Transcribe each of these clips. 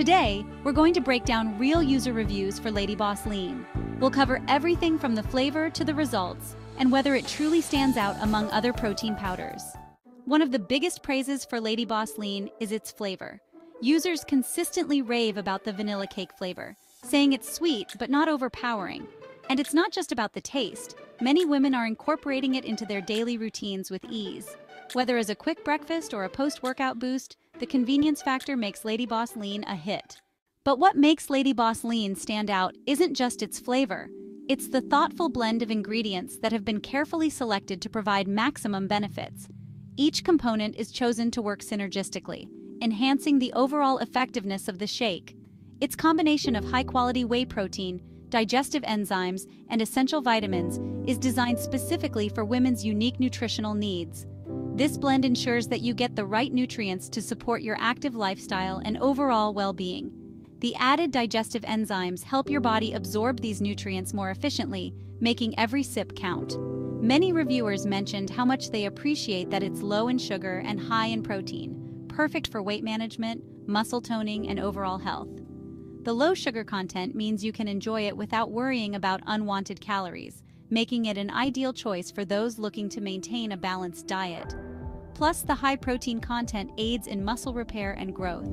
Today, we're going to break down real user reviews for Lady Boss Lean. We'll cover everything from the flavor to the results, and whether it truly stands out among other protein powders. One of the biggest praises for Lady Boss Lean is its flavor. Users consistently rave about the vanilla cake flavor, saying it's sweet but not overpowering. And it's not just about the taste. Many women are incorporating it into their daily routines with ease. Whether as a quick breakfast or a post-workout boost, the convenience factor makes Lady Boss Lean a hit. But what makes Lady Boss Lean stand out isn't just its flavor. It's the thoughtful blend of ingredients that have been carefully selected to provide maximum benefits. Each component is chosen to work synergistically, enhancing the overall effectiveness of the shake. Its combination of high-quality whey protein, digestive enzymes, and essential vitamins is designed specifically for women's unique nutritional needs. This blend ensures that you get the right nutrients to support your active lifestyle and overall well-being. The added digestive enzymes help your body absorb these nutrients more efficiently, making every sip count. Many reviewers mentioned how much they appreciate that it's low in sugar and high in protein, perfect for weight management, muscle toning, and overall health. The low sugar content means you can enjoy it without worrying about unwanted calories, making it an ideal choice for those looking to maintain a balanced diet. Plus, the high protein content aids in muscle repair and growth.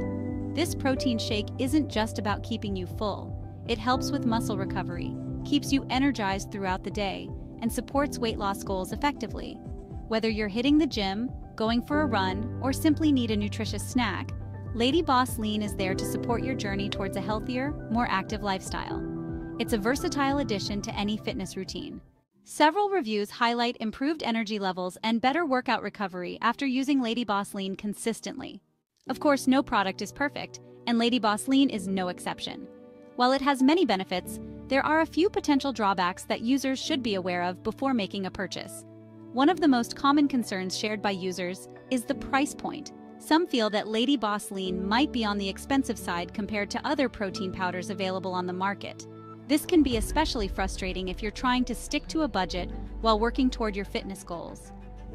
This protein shake isn't just about keeping you full. It helps with muscle recovery, keeps you energized throughout the day, and supports weight loss goals effectively. Whether you're hitting the gym, going for a run, or simply need a nutritious snack, Lady Boss Lean is there to support your journey towards a healthier, more active lifestyle. It's a versatile addition to any fitness routine. Several reviews highlight improved energy levels and better workout recovery after using Lady Boss Lean consistently. Of course, no product is perfect, and Lady Boss Lean is no exception. While it has many benefits, there are a few potential drawbacks that users should be aware of before making a purchase. One of the most common concerns shared by users is the price point. Some feel that Lady Boss Lean might be on the expensive side compared to other protein powders available on the market. This can be especially frustrating if you're trying to stick to a budget while working toward your fitness goals.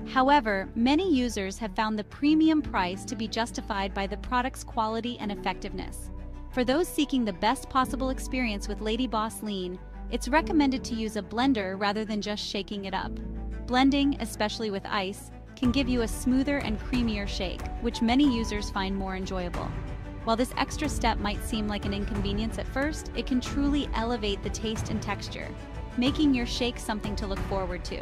However, many users have found the premium price to be justified by the product's quality and effectiveness. For those seeking the best possible experience with Lady Boss Lean, it's recommended to use a blender rather than just shaking it up. Blending, especially with ice, can give you a smoother and creamier shake, which many users find more enjoyable. While this extra step might seem like an inconvenience at first, it can truly elevate the taste and texture, making your shake something to look forward to.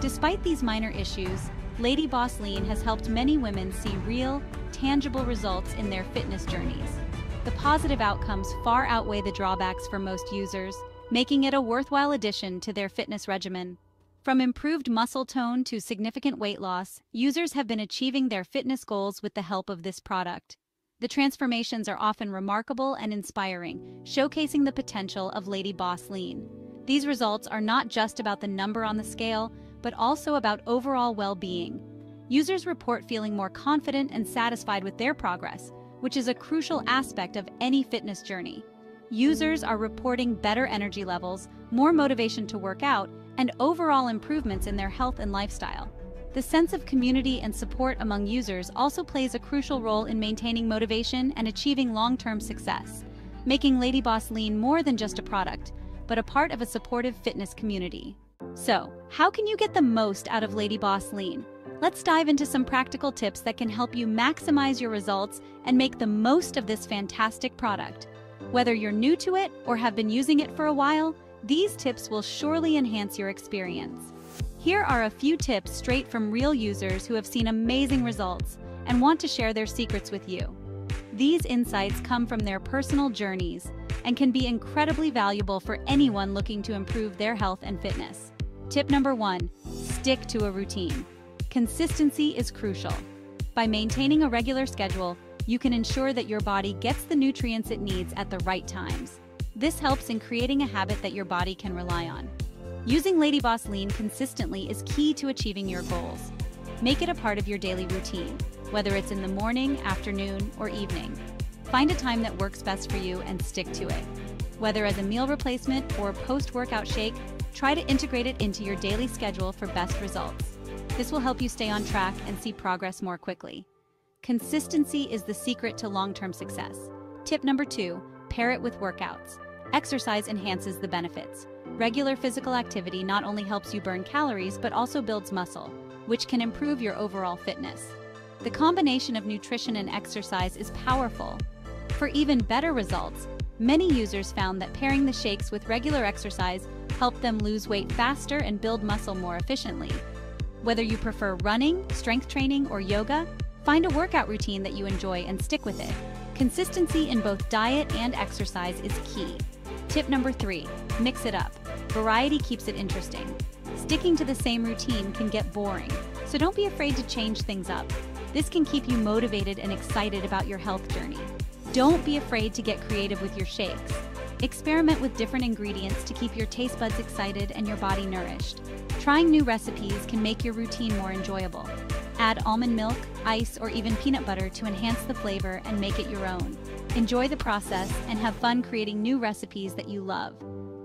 Despite these minor issues, Lady Boss Lean has helped many women see real, tangible results in their fitness journeys. The positive outcomes far outweigh the drawbacks for most users, making it a worthwhile addition to their fitness regimen. From improved muscle tone to significant weight loss, users have been achieving their fitness goals with the help of this product. The transformations are often remarkable and inspiring, showcasing the potential of Lady Boss Lean. These results are not just about the number on the scale, but also about overall well-being. Users report feeling more confident and satisfied with their progress, which is a crucial aspect of any fitness journey. Users are reporting better energy levels, more motivation to work out, and overall improvements in their health and lifestyle. The sense of community and support among users also plays a crucial role in maintaining motivation and achieving long-term success, making Lady Boss Lean more than just a product, but a part of a supportive fitness community. So, how can you get the most out of Lady Boss Lean? Let's dive into some practical tips that can help you maximize your results and make the most of this fantastic product. Whether you're new to it or have been using it for a while, these tips will surely enhance your experience. Here are a few tips straight from real users who have seen amazing results and want to share their secrets with you. These insights come from their personal journeys and can be incredibly valuable for anyone looking to improve their health and fitness. Tip number one, stick to a routine. Consistency is crucial. By maintaining a regular schedule, you can ensure that your body gets the nutrients it needs at the right times. This helps in creating a habit that your body can rely on. Using Lady Boss Lean consistently is key to achieving your goals. Make it a part of your daily routine, whether it's in the morning, afternoon, or evening. Find a time that works best for you and stick to it. Whether as a meal replacement or post-workout shake, try to integrate it into your daily schedule for best results. This will help you stay on track and see progress more quickly. Consistency is the secret to long-term success. Tip number two, pair it with workouts. Exercise enhances the benefits. Regular physical activity not only helps you burn calories, but also builds muscle, which can improve your overall fitness. The combination of nutrition and exercise is powerful. For even better results, many users found that pairing the shakes with regular exercise helped them lose weight faster and build muscle more efficiently. Whether you prefer running, strength training, or yoga, find a workout routine that you enjoy and stick with it. Consistency in both diet and exercise is key. Tip number three, mix it up. Variety keeps it interesting. Sticking to the same routine can get boring, so don't be afraid to change things up. This can keep you motivated and excited about your health journey. Don't be afraid to get creative with your shakes. Experiment with different ingredients to keep your taste buds excited and your body nourished. Trying new recipes can make your routine more enjoyable. Add almond milk, ice, or even peanut butter to enhance the flavor and make it your own. Enjoy the process and have fun creating new recipes that you love.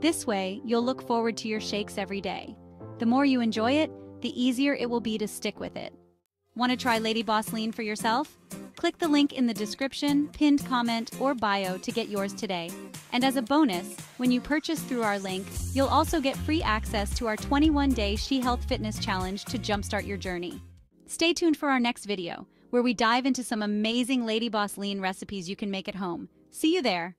This way, you'll look forward to your shakes every day. The more you enjoy it, the easier it will be to stick with it. Want to try Lady Boss Lean for yourself? Click the link in the description, pinned comment, or bio to get yours today. And as a bonus, when you purchase through our link, you'll also get free access to our 21-day She Health Fitness Challenge to jumpstart your journey. Stay tuned for our next video, where we dive into some amazing Lady Boss Lean recipes you can make at home. See you there!